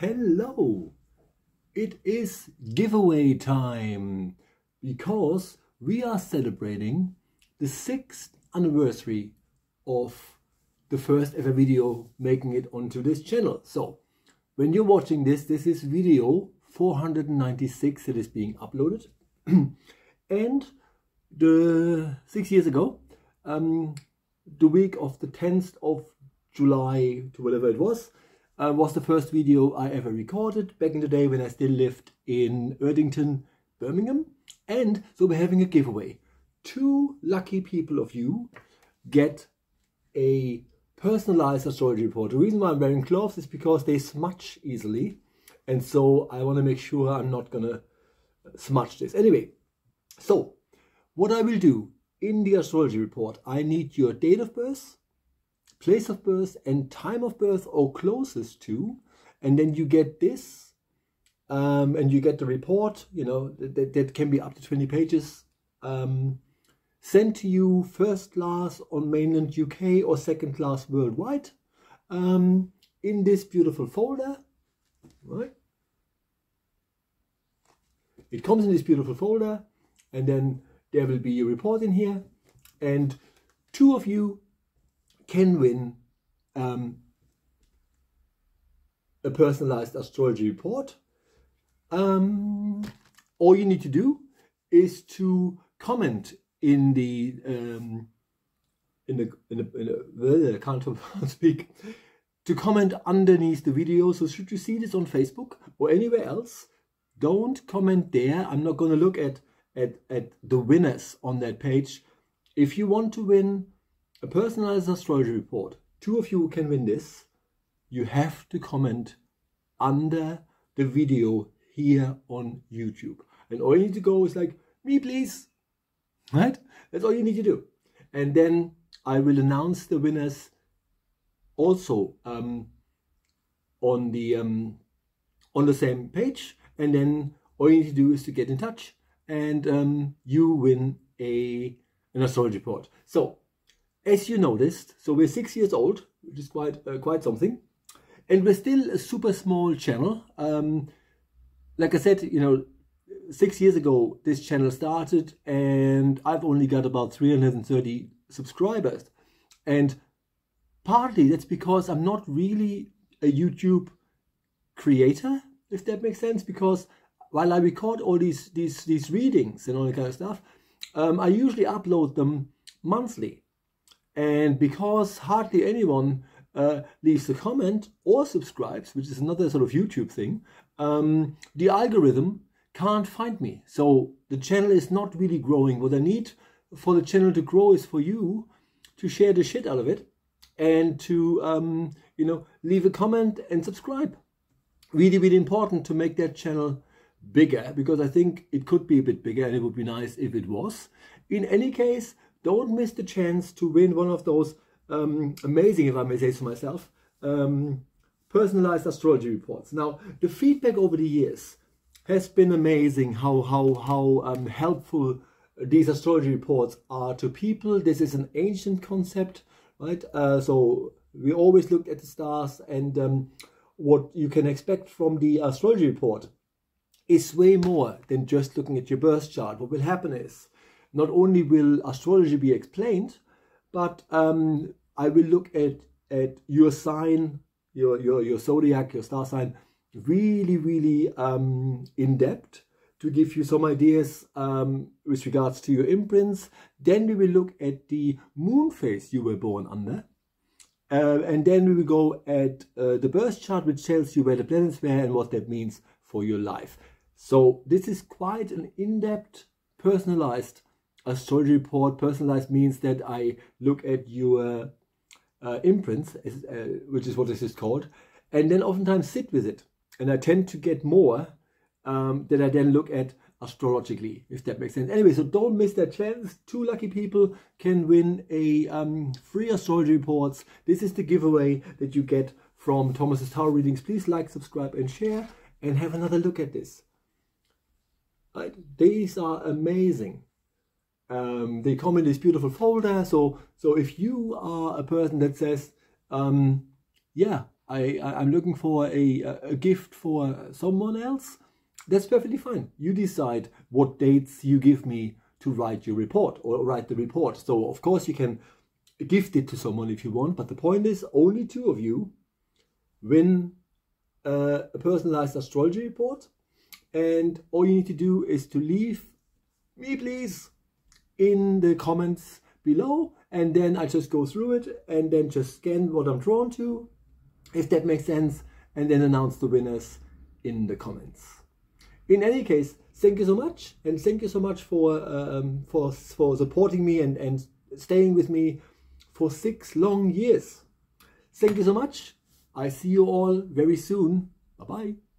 Hello! It is giveaway time because we are celebrating the sixth anniversary of the first ever video making it onto this channel. So when you're watching this, this is video 496 that is being uploaded. and the six years ago, um, the week of the 10th of July to whatever it was, uh, was the first video I ever recorded back in the day when I still lived in Erdington, Birmingham. And so we're having a giveaway. Two lucky people of you get a personalized astrology report. The reason why I'm wearing gloves is because they smudge easily. And so I want to make sure I'm not going to smudge this. Anyway, so what I will do in the astrology report, I need your date of birth, place of birth and time of birth or closest to, and then you get this, um, and you get the report, you know, that, that can be up to 20 pages, um, sent to you first class on mainland UK or second class worldwide, um, in this beautiful folder, right? It comes in this beautiful folder, and then there will be a report in here, and two of you can win um, a personalized astrology report. Um, all you need to do is to comment in the um, in the in the, in the I can't speak to comment underneath the video. So should you see this on Facebook or anywhere else, don't comment there. I'm not going to look at at at the winners on that page. If you want to win a personalized astrology report. Two of you can win this. You have to comment under the video here on YouTube. And all you need to go is like, me please. Right? That's all you need to do. And then I will announce the winners also um, on the um, on the same page. And then all you need to do is to get in touch and um, you win a an astrology report. So as you noticed, so we're six years old, which is quite uh, quite something, and we're still a super small channel. Um, like I said, you know, six years ago this channel started, and I've only got about 330 subscribers, and partly that's because I'm not really a YouTube creator, if that makes sense, because while I record all these these these readings and all that kind of stuff, um, I usually upload them monthly. And because hardly anyone uh, leaves a comment or subscribes, which is another sort of YouTube thing, um, the algorithm can't find me. So the channel is not really growing. What I need for the channel to grow is for you to share the shit out of it and to, um, you know, leave a comment and subscribe. Really, really important to make that channel bigger because I think it could be a bit bigger and it would be nice if it was. In any case, don't miss the chance to win one of those um, amazing, if I may say so myself, um, personalized astrology reports. Now, the feedback over the years has been amazing how, how, how um, helpful these astrology reports are to people. This is an ancient concept, right? Uh, so we always looked at the stars and um, what you can expect from the astrology report is way more than just looking at your birth chart. What will happen is not only will astrology be explained, but um, I will look at, at your sign, your, your, your zodiac, your star sign, really, really um, in depth to give you some ideas um, with regards to your imprints. Then we will look at the moon phase you were born under. Uh, and then we will go at uh, the birth chart, which tells you where the planets were and what that means for your life. So this is quite an in-depth, personalized astrology report personalized means that I look at your uh, imprints, uh, which is what this is called, and then oftentimes sit with it. And I tend to get more um, that I then look at astrologically, if that makes sense. Anyway, so don't miss that chance. Two lucky people can win a um, free astrology reports. This is the giveaway that you get from Thomas's Tarot Readings. Please like, subscribe, and share, and have another look at this. Right? These are amazing um, they come in this beautiful folder. So, so if you are a person that says, um, yeah, I, I am looking for a, a gift for someone else, that's perfectly fine. You decide what dates you give me to write your report or write the report. So of course you can gift it to someone if you want, but the point is only two of you win uh, a personalized astrology report. And all you need to do is to leave me, please, in the comments below. And then I just go through it and then just scan what I'm drawn to, if that makes sense, and then announce the winners in the comments. In any case, thank you so much, and thank you so much for um, for for supporting me and and staying with me for six long years. Thank you so much. I see you all very soon. Bye bye.